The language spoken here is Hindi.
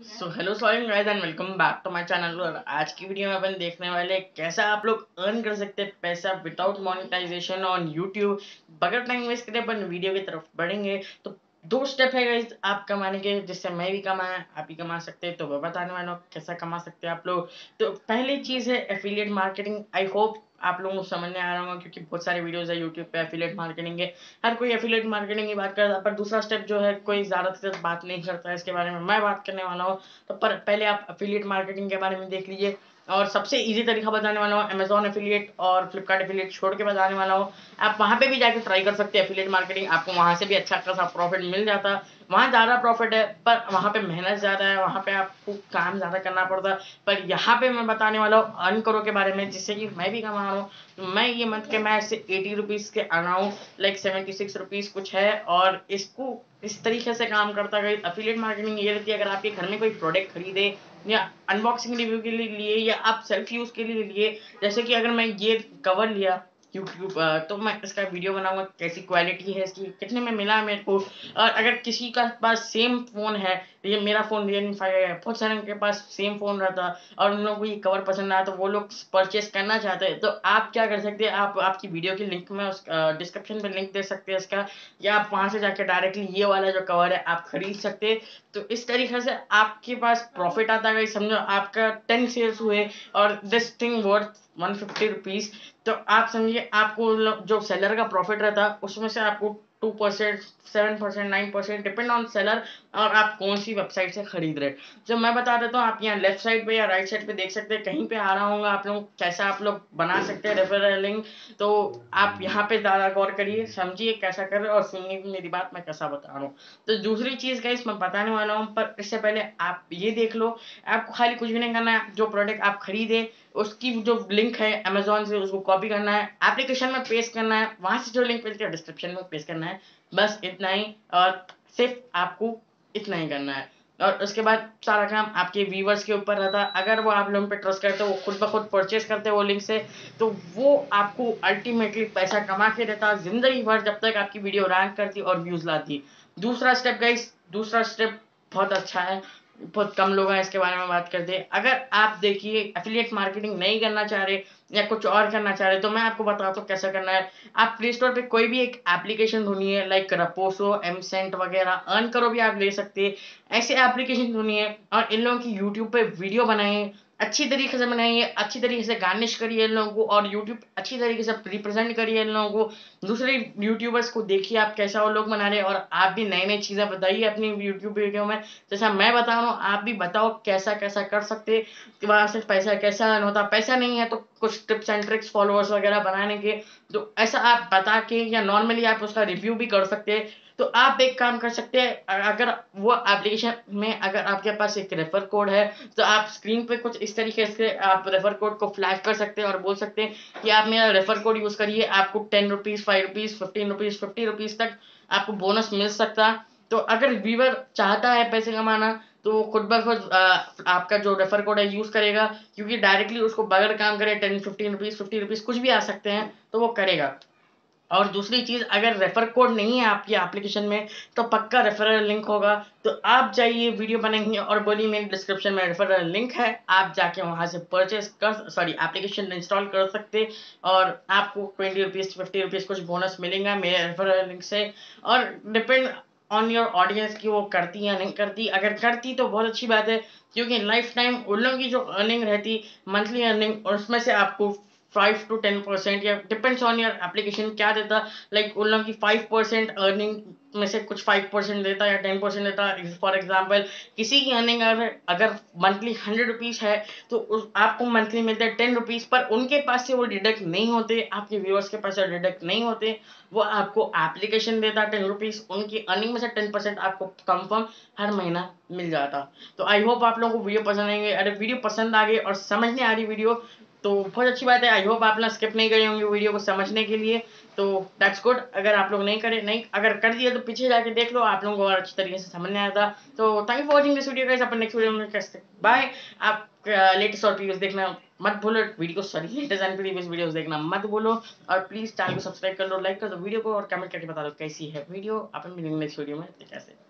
So hello sorry guys and welcome back to my channel और आज की वीडियो में अपन देखने वाले कैसा आप लोग अर्न कर सकते हैं पैसा विदाउट मोनेटाइजेशन ऑन यूट्यूब बगैर टाइम वेस्ट करे अपन वीडियो की तरफ़ बढ़ेंगे। तो दो स्टेप है गाइस आप कमाने के, जिससे मैं भी कमाया आप भी कमा सकते हैं। तो मैं बताने वाला कैसा कमा सकते हैं आप लोग। तो पहली चीज़ है एफिलिएट मार्केटिंग आई होप आप लोगों को समझने आ रहा होगा क्योंकि बहुत सारे वीडियोस है यूट्यूब पे एफिलेट मार्केटिंग के। हर कोई एफिलेट मार्केटिंग की बात करता है, पर दूसरा स्टेप जो है, कोई ज़्यादा से बात नहीं करता है, इसके बारे में मैं बात करने वाला हूँ। तो पर पहले आप एफिलेट मार्केटिंग के बारे में देख लीजिए। और सबसे इजी तरीका बताने वाला हूँ अमेजोन एफिलिएट और फ्लिपकार्ट एफिलिएट छोड़ के बताने वाला हूँ। आप वहाँ पे भी जाके ट्राई कर सकते हैं एफिलिएट मार्केटिंग आपको वहाँ से भी अच्छा खासा प्रॉफिट मिल जाता। है वहाँ ज़्यादा प्रॉफिट है, पर वहाँ पे मेहनत ज़्यादा है, वहाँ पे आपको काम ज़्यादा करना पड़ता है। पर यहाँ पे मैं बताने वाला हूँ अर्न करो के बारे में, जिससे कि मैं भी कमा रहा हूँ। तो मैं ये मंथ के मैं इससे एटी रुपीज़ के हूँ लाइक सेवेंटी सिक्स रुपीज़ कुछ है, और इसको इस तरीके से काम करता है अफिलेट मार्केटिंग ये रहती है, अगर आपके घर में कोई प्रोडक्ट खरीदे या अनबॉक्सिंग रिव्यू के लिए लिए या आप सेल्फ यूज़ के लिए लिए। जैसे कि अगर मैं ये कवर लिया यूट्यूब तो मैं इसका वीडियो बनाऊँगा, कैसी क्वालिटी है इसकी, कितने में मिला है मेरे को, और अगर किसी का पास सेम फ़ोन है, ये मेरा फ़ोन रियलमी फाइव है, बहुत सारे के पास सेम फ़ोन रहता, और उन लोगों को ये कवर पसंद आया तो वो लोग परचेस करना चाहते हैं तो आप क्या कर सकते हैं, आप, आपकी वीडियो की लिंक में उस डिस्क्रिप्शन में लिंक दे सकते हैं इसका, या आप वहाँ से जाकर डायरेक्टली ये वाला जो कवर है, आप खरीद सकते हैं तो इस तरीके से आपके पास प्रॉफिट आता है, समझो आपका टेन सेल्स हुए, और this thing worth one fifty rupees. तो आप समझिए, आपको जो सेलर का प्रॉफिट रहता है उसमें से आपको two percent, seven percent, nine percent depend on seller और आप कौन सी वेबसाइट से खरीद रहे जब मैं बता देता हूँ, आप यहाँ लेफ़्ट साइड पे या राइट साइड पे देख सकते हैं, कहीं पे आ रहा होगा, आप लोग कैसा आप लोग बना सकते हैं रेफरल लिंक तो आप यहाँ पे ज़्यादा गौर करिए, समझिए कैसा कर रहे और सुनिए मेरी बात, मैं कैसा बता रहा हूँ। तो दूसरी चीज़ का इसमें बताने वाला हूँ, पर इससे पहले आप ये देख लो, आपको खाली कुछ भी नहीं करना है, जो प्रोडक्ट आप खरीदे, उसकी जो लिंक है अमेजोन से, उसको कॉपी करना है एप्लीकेशन में पेस्ट करना है, वहाँ से जो लिंक मिलती है डिस्क्रिप्शन में पेस्ट करना है। बस इतना ही, और सिर्फ़ आपको इतना ही करना है। और उसके बाद सारा काम आपके व्यूवर्स के ऊपर रहता। है अगर वो आप लोगों पे ट्रस्ट करते, वो खुद ब खुद परचेज करते वो लिंक से तो वो आपको अल्टीमेटली पैसा कमा के देता, ज़िंदगी भर जब तक आपकी वीडियो रैंक करती और व्यूज़ लाती। दूसरा स्टेप गाइस दूसरा स्टेप बहुत अच्छा है। बहुत कम लोग हैं, इसके बारे में बात करते हैं। अगर आप देखिए एफिलिएट मार्केटिंग नहीं करना चाह रहे या कुछ और करना चाह रहे तो मैं आपको बताता हूँ कैसा करना है। आप प्ले स्टोर पर कोई भी एक एप्लीकेशन ढूंढिए लाइक रपोसो एम सेंट वगैरह अर्न करो भी आप ले सकते हैं। ऐसे एप्लीकेशन ढूंढिए और इन लोगों की यूट्यूब पे वीडियो बनाइए अच्छी तरीके से बनाइए अच्छी तरीके से गार्निश करिए इन लोगों को और यूट्यूब अच्छी तरीके से रिप्रेजेंट करिए इन लोगों को। दूसरे यूट्यूबर्स को देखिए आप कैसा वो लोग बना रहे हैं और आप भी नई नई चीज़ें बताइए अपनी यूट्यूब वीडियो में। जैसा मैं बता रहा हूँ, आप भी बताओ कैसा कैसा कर सकते वहाँ से पैसा कैसा होता पैसा नहीं है तो कुछ टिप्स एंड ट्रिक्स फॉलोअर्स वगैरह बनाने के। तो ऐसा आप बता के या नॉर्मली आप उसका रिव्यू भी कर सकते तो आप एक काम कर सकते हैं अगर वो एप्लीकेशन में अगर आपके पास एक रेफर कोड है तो आप स्क्रीन पे कुछ इस तरीके से आप रेफर कोड को फ्लैश कर सकते हैं और बोल सकते हैं कि आप मेरा रेफर कोड यूज़ करिए, आपको ten rupees five rupees fifteen rupees fifty rupees तक आपको बोनस मिल सकता। तो अगर व्यूवर चाहता है पैसे कमाना तो वो खुद ब खुद आपका जो रेफर कोड है यूज़ करेगा, क्योंकि डायरेक्टली उसको बगैर काम करे ten fifteen rupees fifty rupees कुछ भी आ सकते हैं तो वो करेगा। और दूसरी चीज़, अगर रेफर कोड नहीं है आपकी एप्लीकेशन में तो पक्का रेफरल लिंक होगा। तो आप जाइए वीडियो बनाएँगे और बोलिए, मेरी डिस्क्रिप्शन में रेफरल लिंक है। आप जाके वहाँ से परचेज कर सॉरी एप्लीकेशन इंस्टॉल कर सकते और आपको ट्वेंटी रुपीज़ फिफ्टी रुपीज़ कुछ बोनस मिलेगा मेरे रेफरल लिंक से। और डिपेंड ऑन योर ऑडियंस की वो करती या नहीं करती। अगर करती तो बहुत अच्छी बात है, क्योंकि लाइफ टाइम उन लोगों की जो अर्निंग रहती मंथली अर्निंग उसमें से आपको फाइव टू टेन परसेंट या डिपेंड्स ऑन योर एप्लीकेशन क्या देता लाइक उन लोगों की फाइव परसेंट अर्निंग में से कुछ फाइव परसेंट देता या टेन परसेंट देता। फॉर एग्ज़ाम्पल किसी की अर्निंग अगर अगर मंथली हंड्रेड रुपीज़ है तो उस, आपको मंथली मिलते हैं टेन रुपीज़ पर उनके पास से वो डिडक्ट नहीं होते, आपके व्यूअर्स के पास से डिडक्ट नहीं होते। वो आपको एप्लीकेशन देता टेन रुपीज़ उनकी अर्निंग में से टेन परसेंट आपको कंफर्म हर महीना मिल जाता। तो आई होप आप लोगों को वीडियो पसंद आएँगे। अगर वीडियो पसंद आ गई और समझ नहीं आ रही वीडियो तो बहुत अच्छी बात है। आई होप आप लोग स्किप नहीं करे होंगे वीडियो को समझने के लिए। तो दैट्स गुड अगर आप लोग नहीं करे, नहीं, अगर कर दिया तो पीछे जाके देख लो, आप लोगों को और अच्छी तरीके से समझ आया था तो thank you for watching this video upon next video में कैसे बाय आप लेटेस्ट और प्रीवियस देखना मत भूलो। Video sorry latest and previous videos देखना मत भूलो। और प्लीज़ चैनल को सब्सक्राइब कर लो लाइक कर दो वीडियो को और कमेंट करके बता दो कैसी है वीडियो अपन मिलेंगे नेक्स्ट वीडियो में। कैसे